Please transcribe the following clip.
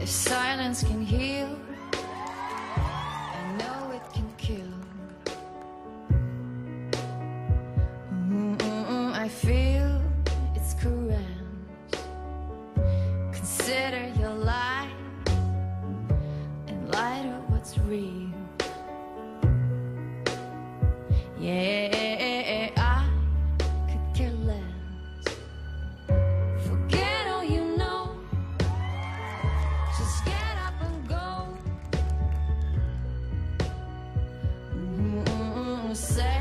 If silence can heal, I know it can kill. Mm -mm, I feel it's correct. Consider your life and light up what's real. Yeah. say